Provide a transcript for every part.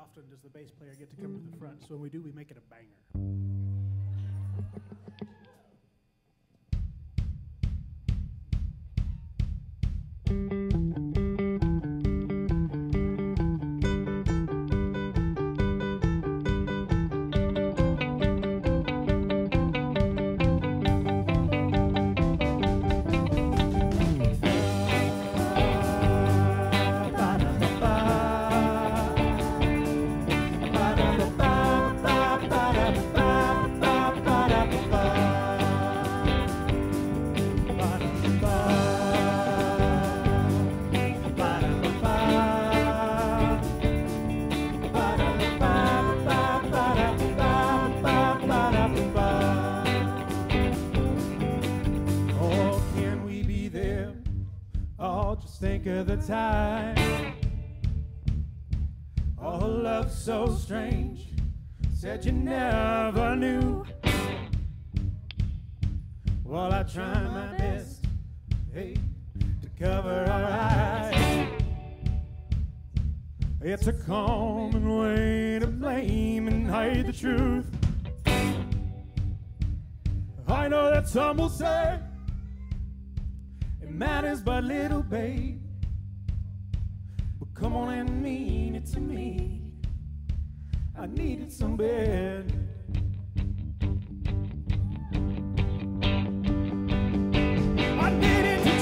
often does the bass player get to come to the front. So when we do, we make it a banger. Think of the time. Oh, love so strange. Said you never knew. Well, I try my best, hey, to cover our eyes. It's a common way to blame and hide the truth. I know that some will say matters but little, babe. But come on and mean it to me. I needed some bed. I needed to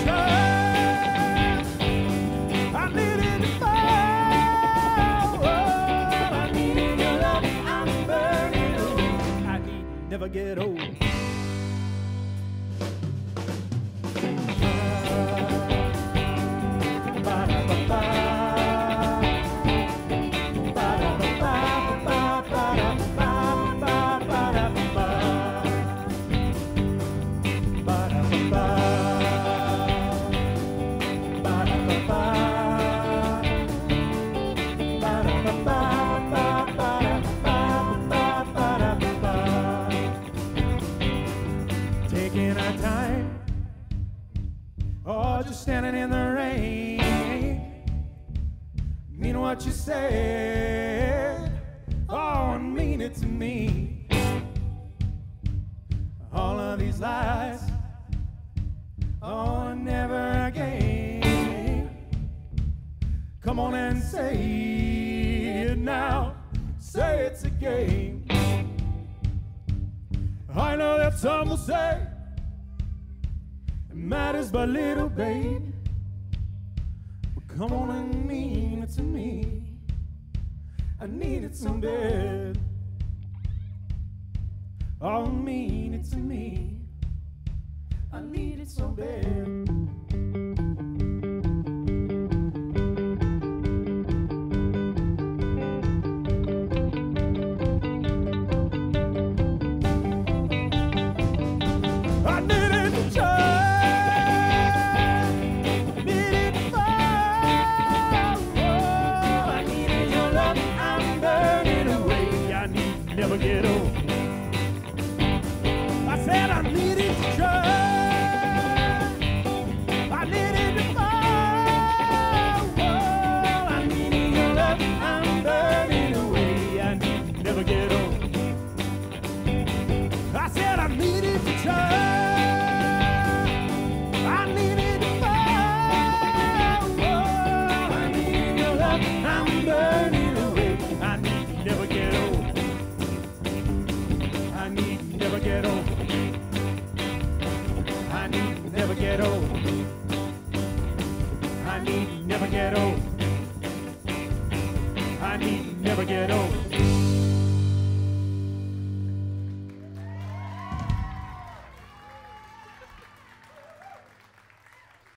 Taking our time or just standing in the rain. Mean what you said, oh, and mean it to me. All of these lies, oh, never again. Come on and say it now, say it's a game. I know that some will say matters but little, babe. But come on and mean it to me. I needed some bed. Oh, mean it to me. I needed some bed. I said I never get old. I need never get old.